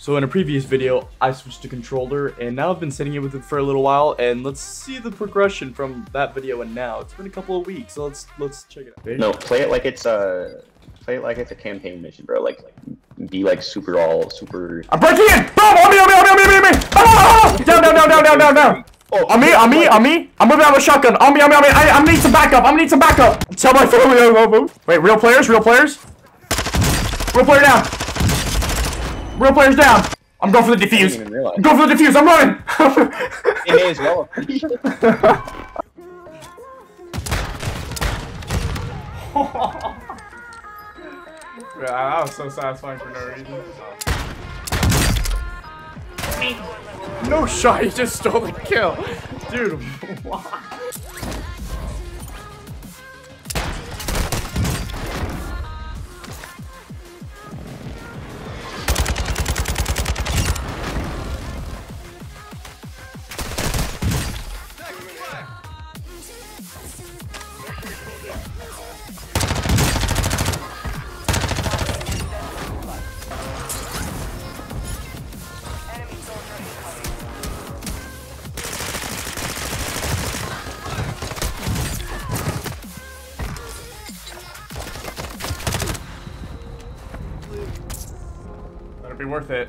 So in a previous video, I switched to controller, and now I've been sitting it with it for a little while, and let's see the progression from that video and now. It's been a couple of weeks, so let's let's check it out. No, play it like it's a play it like it's a campaign mission, bro. Like, like be like super all super. I'm breaking in! Boom! On me, on me, on me, on me, on me! Ah! Down, down, down, down, down, down, down! Oh, On me, on me, on me! I'm moving out with a shotgun! On me, on me, on me! I, I need some backup! I need some backup! Tell my family. Wait, real players? Real players? Real player down! Real players down! I'm going for the I defuse! I'm going for the defuse! I'm running! It may as well. Yeah, that was so satisfying for no reason. No shot, he just stole the kill. Dude, why? Worth it.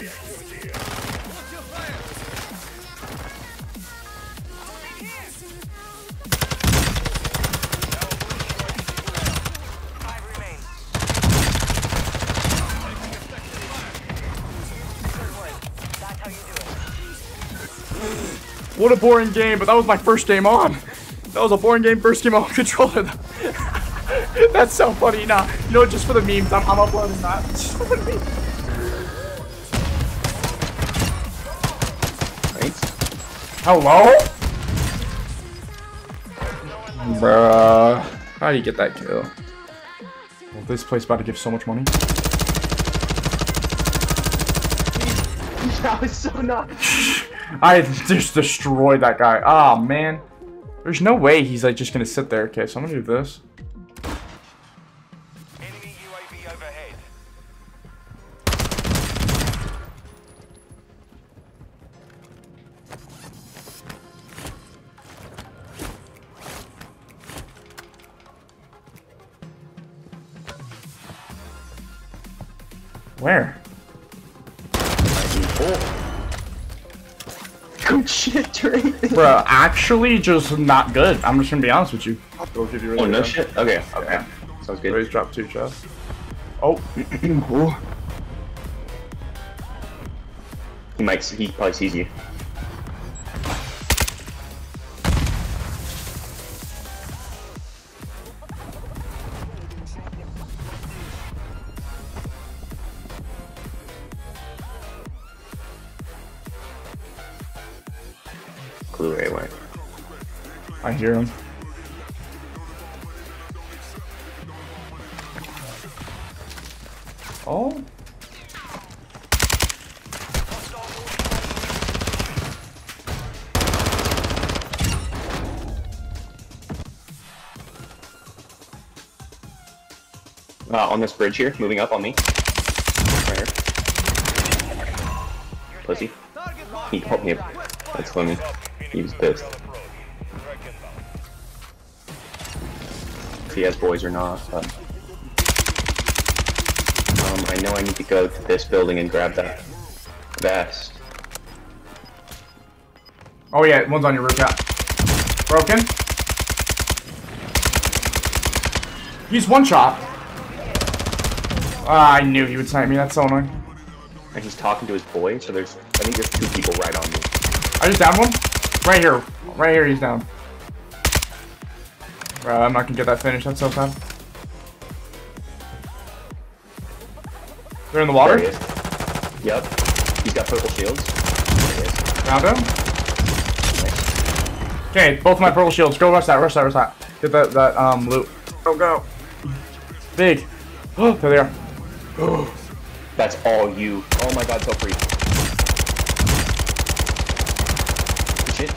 What a boring game, but that was my first game on. That was a boring game, first game on controller. That's so funny. Nah, you know, just for the memes, I'm, I'm uploading that. Hello? Bruh. How do you get that kill? Well, this place about to give so much money. That was so not. I just destroyed that guy. Ah, man. There's no way he's like just gonna sit there. Okay, so I'm gonna do this. Where? Good shit, Drake. Bruh, actually just not good. I'm just gonna be honest with you. Go give you Oh no shit. Okay. Okay. Yeah. Sounds good. Raise drop two chest. Oh, He might. He probably sees you. Right away. I hear him. Oh. Uh, on this bridge here, moving up on me. Right here. Pussy. He helped me. That's funny. He was pissed. If he has boys or not. But... Um, I know I need to go to this building and grab that vest. Oh yeah, one's on your rooftop. Broken. He's one shot. Ah, I knew he would snipe me. That's so annoying. And he's talking to his boy, so there's I think there's two people right on me. I just downed one. Right here. Right here, he's down. Bro, I'm not gonna get that finish. That's so sad. They're in the water. There he is. Yep. He's got purple shields. There. Found him. Nice. Okay, both my purple shields. Go rush that, rush that, rush that. Get that, that um loot. Go, go. Big. Oh, there they are. That's all you. Oh my god, so free. Good Shit.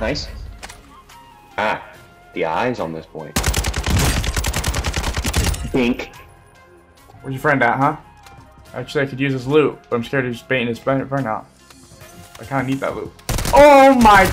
Nice. Ah, the eyes on this point. Bink. Where's your friend at, huh? Actually, I could use his loot, but I'm scared of just baiting his burnout. I kind of need that loot. Oh my